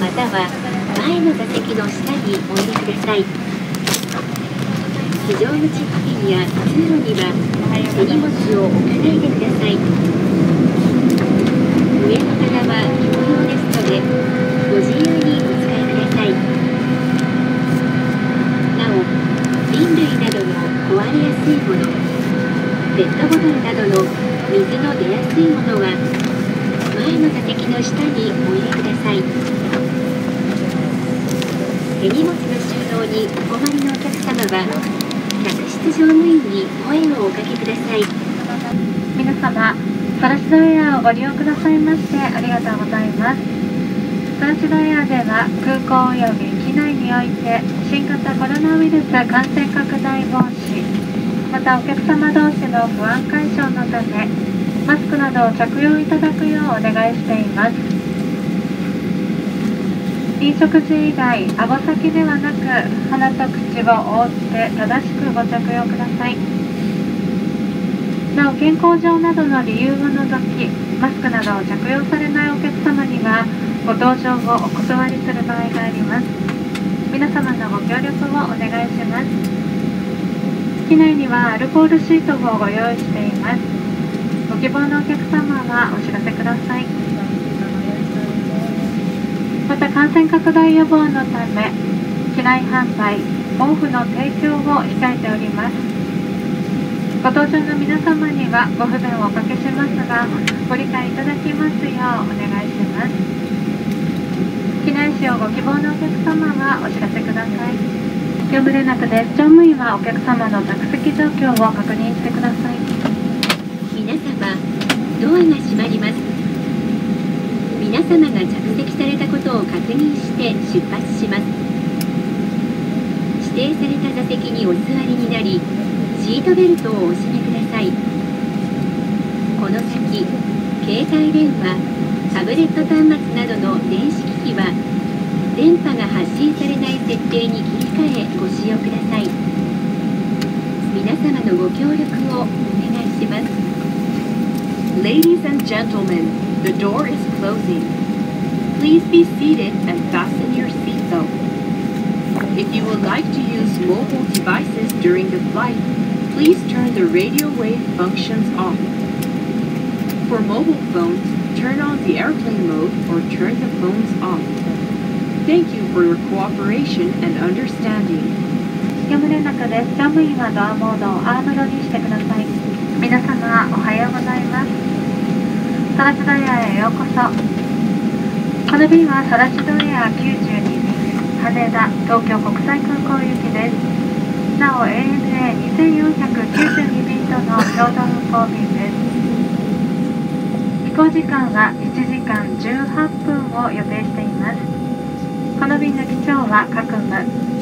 または前の座席の下にお入れください。非常口付近や通路には手荷物を置かないでください。上の棚は共用ですのでご自由にお使いください。なお瓶類などの壊れやすいものペットボトルなどの水の出やすいものは前の座席の下にお入れください。手荷物の収納にお困りのお客様は客室乗務員に声をおかけください。皆様ソラシドエアをご利用くださいましてありがとうございます。ソラシドエアでは空港及び機内において新型コロナウイルス感染拡大防止またお客様同士の不安解消のためマスクなどを着用いただくようお願いしています。飲食時以外顎先ではなく鼻と口を覆って正しくご着用ください。なお健康上などの理由を除きマスクなどを着用されないお客様にはご搭乗をお断りする場合があります。皆様のご協力をお願いします。機内にはアルコールシートをご用意しています。ご希望のお客様はお知らせください。また感染拡大予防のため機内販売毛布の提供を控えております。ご搭乗の皆様にはご不便をおかけしますがご理解いただきますようお願いします。機内使用ご希望のお客様はお知らせください。業務連絡です。乗務員はお客様の着席状況を確認してください。皆様ドアが閉まります。皆様が着席されたことを確認して出発します。指定された座席にお座りになりシートベルトをお締めください。この先携帯電話タブレット端末などの電子機器は電波が発信されない設定に切り替えご使用ください。皆様のご協力をお願いします。Ladies and gentlemen, the door is closing. Please be seated and fasten your seatbelt. If you would like to use mobile devices during the flight, please turn the radio wave functions off. For mobile phones, turn on the airplane mode or turn the phones off. Thank you for your cooperation and understanding. 業務連絡です乗務員はドアモードをアームドにしてください皆様おはようございます ソラシドエアへようこそ。この便はソラシドエア92便羽田東京国際空港行きです。なお ANA2492 便との共同運航便です。飛行時間は1時間18分を予定しています。この便の機長は各務。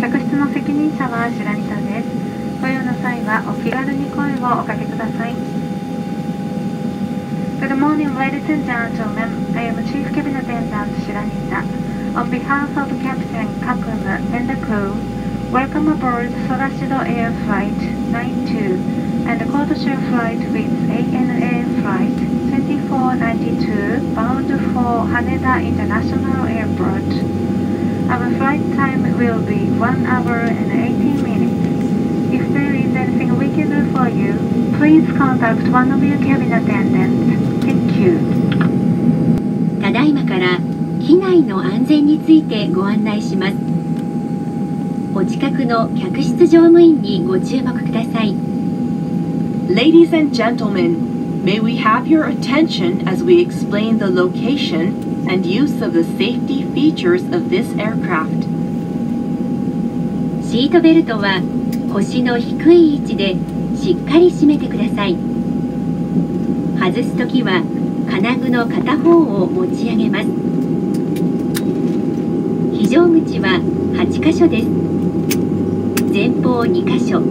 客室の責任者は白仁です。ご用の際はお気軽に声をおかけください。Good morning, ladies and gentlemen. I am Chief Cabin Attendant Shiranita. On behalf of Captain Kakum and the crew, Welcome aboard Sorashido Air Flight 92 and the codeshare flight with ANA Flight 2492 bound for Haneda International Airport. Our flight time will be 1 hour and 18 minutes. If there is anything we can do for you, please contact one of your cabin attendants. Thank you. ただいまから機内の安全についてご案内しますお近くの客室乗務員にご注目ください Ladies and gentlemen, may we have your attention as we explain the location and use of the safety features of this aircraft. シートベルトは腰の低い位置でしっかり締めてください外すときは金具の片方を持ち上げます。非常口は8箇所です。前方2箇所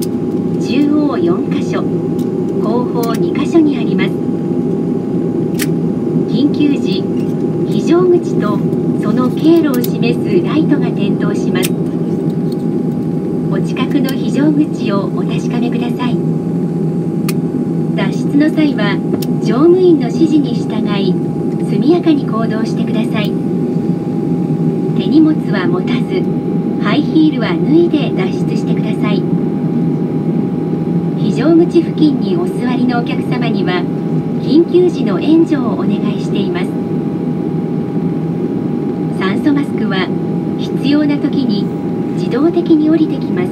中央4箇所後方2箇所にあります。緊急時非常口とその経路を示すライトが点灯します。お近くの非常口をお確かめください。脱出の際は乗務員の指示に従い速やかに行動してください。手スは持たずハイヒールは脱いで脱出してください。非常口付近にお座りのお客様には緊急時の援助をお願いしています。酸素マスクは必要な時に自動的に降りてきます。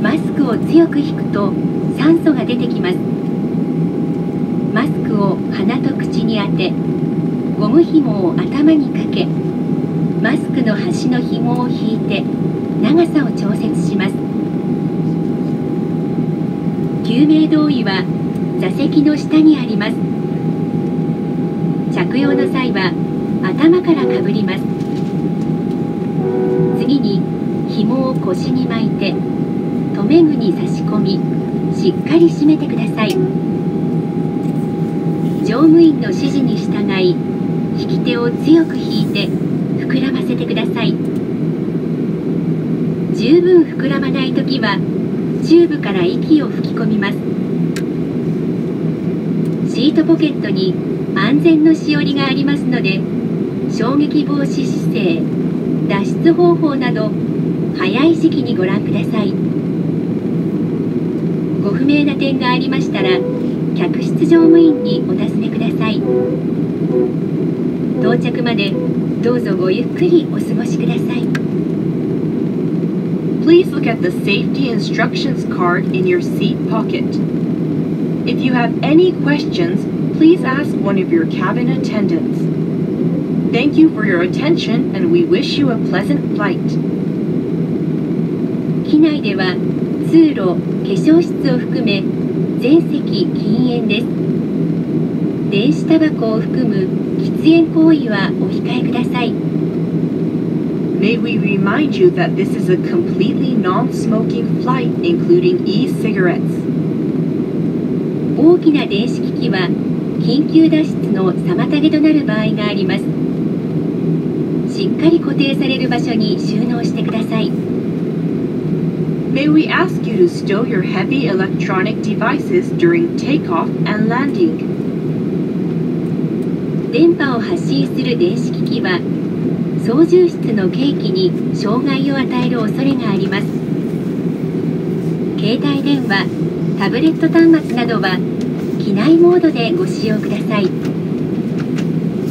マスクを強く引くと酸素が出てきます。マスクを鼻と口に当てゴム紐を頭にかけマスクの端の紐を引いて長さを調節します。救命胴衣は座席の下にあります。着用の際は頭からかぶります。次に紐を腰に巻いて留め具に差し込みしっかり締めてください。乗務員の指示に従い引き手を強く引いて膨らませてください。十分膨らまない時はチューブから息を吹き込みます。シートポケットに安全のしおりがありますので衝撃防止姿勢脱出方法など早い時期にご覧ください。不明な点がありましたら客室乗務員にお尋ねください到着までどうぞごゆっくりお過ごしください Please look at the safety instructions card in your seat pocket. If you have any questions, please ask one of your cabin attendants. Thank you for your attention and we wish you a pleasant flight. 機内では 通路化粧室を含め全席禁煙です。電子タバコを含む喫煙行為はお控えください。May we remind you that this is a completely non smoking flight, including e cigarettes. 大きな電子機器は緊急脱出の妨げとなる場合があります。しっかり固定される場所に収納してください May we ask you to stow your heavy electronic devices during takeoff and landing? 電波を発信する電子機器は操縦室の計器に障害を与える恐れがあります携帯電話タブレット端末などは機内モードでご使用ください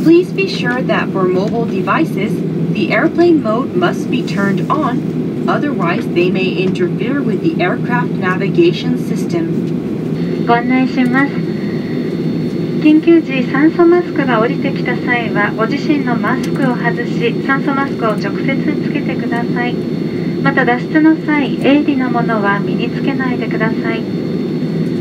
Please be sure that for mobile devices, the airplane mode must be turned on, otherwise, they may interfere with the aircraft navigation system. ご案内します緊急時酸素マスクが降りてきた際はご自身のマスクを外し酸素マスクを直接つけてくださいまた脱出の際鋭利なものは身につけないでください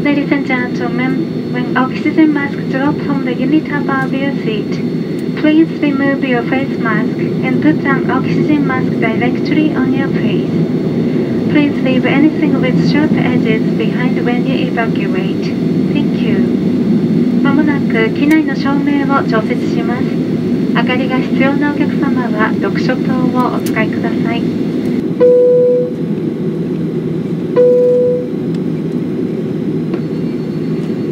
Ladies and gentlemen, when oxygen mask drops from the unit above your seat, please remove your face mask and put an oxygen mask directly on your face. Please leave anything with sharp edges behind when you evacuate. Thank you. まもなく機内の照明を調節します。明かりが必要なお客様は読書灯をお使いください。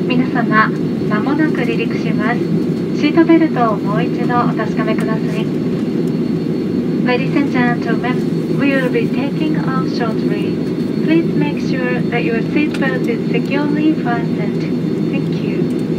皆様、まもなく離陸します。シートベルトをもう一度お確かめください。Ladies and gentlemen, we will be taking off shortly. Please make sure that your seatbelt is securely fastened. Thank you.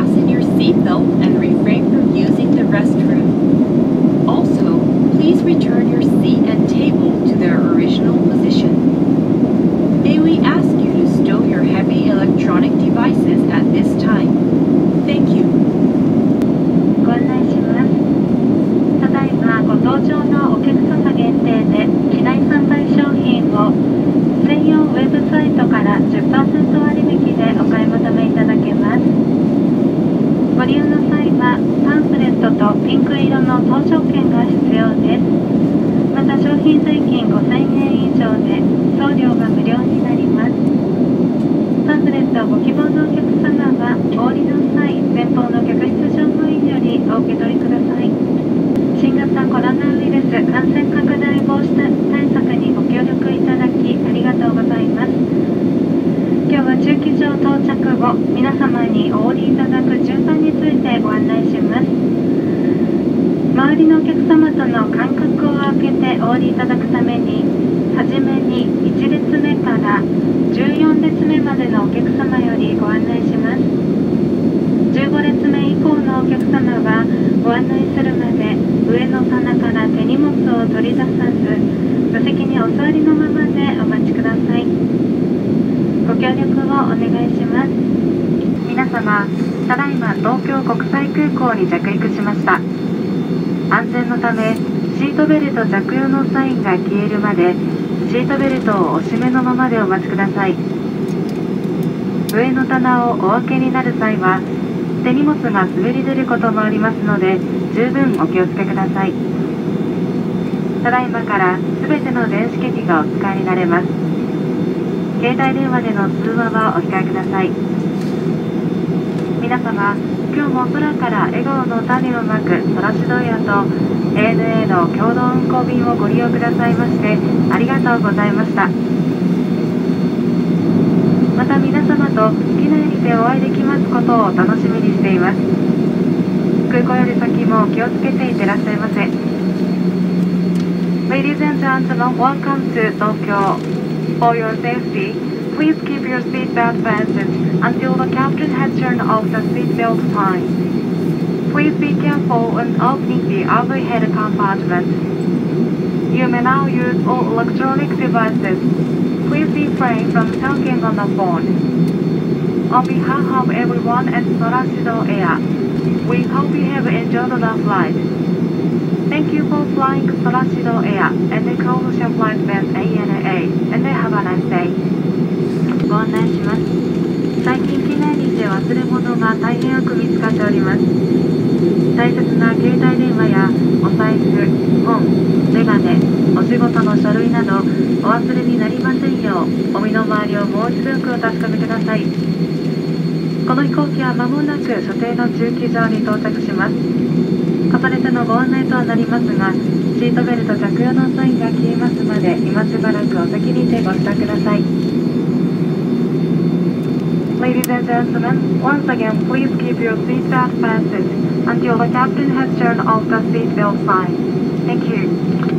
Fasten your seatbelt and refrain from using the restroom. Also, please return your seat 利用の際はパンフレットとピンク色の搭乗券が必要です。また商品代金5000円以上で送料が無料になります。パンフレットをご希望のお客様はお降りの際前方の客室乗務員よりお受け取りください。新型コロナウイルス感染拡大防止対策にご協力いただきありがとうございます。今日は駐機場到着後皆様にお降りいただく順番についてご案内します。周りのお客様との間隔を空けてお降りいただくためにはじめに1列目から14列目までのお客様よりご案内します。15列目以降のお客様はご案内するまで上の棚から手荷物を取り出さず座席にお座りのままでお待ちください。ご協力をお願いします。皆様ただいま東京国際空港に着陸しました。安全のためシートベルト着用のサインが消えるまでシートベルトをお締めのままでお待ちください。上の棚をお開けになる際は手荷物が滑り出ることもありますので十分お気をつけください。ただいまから全ての電子機器がお使いになれます。携帯電話での通話はお控えください。皆様今日も空から笑顔の種をまくソラシドエアと ANA の共同運航便をご利用くださいましてありがとうございました。また皆様と機内にてお会いできますことを楽しみにしています。空港より先も気をつけていってらっしゃいませ。Ladies and gentlemen, welcome to Tokyo. For your safety, please keep your seatbelt fastened until the captain has turned off the seatbelt sign. Please be careful when opening the overhead compartment. You may now use all electronic devices. Please refrain from talking on the phone. On behalf of everyone at Sorashido Air, we hope you have enjoyed the flight. Thank you for flying Sorashido Air and the commercial flight band ANA and have a nice day. ご案内します。最近機内にて忘れ物が大変多く見つかっております。大切な携帯電話やお財布、本、メガネ、お仕事の書類などお忘れになりませんようお身の回りをもう一度よくお確かめください。この飛行機は間もなく所定の駐機場に到着します。重ねてのご案内とはなりますが、シートベルト着用のサインが消えますまで今しばらくお先にてご支度ください。Ladies and gentlemen, once again, please keep your seatbelt fastened until the captain has turned off the seatbelt sign. Thank you.